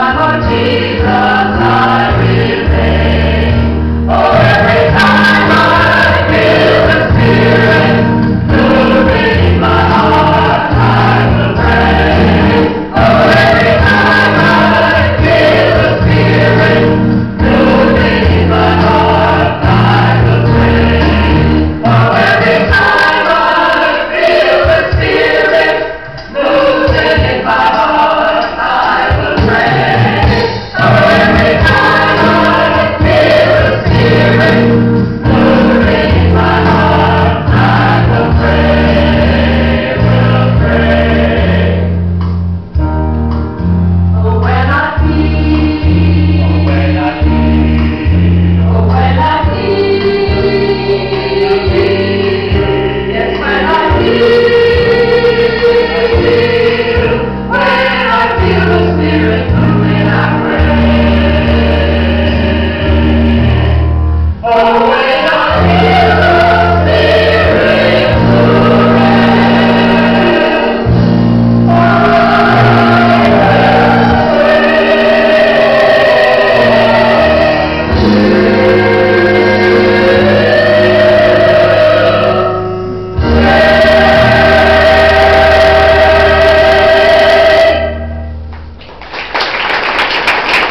I for Jesus I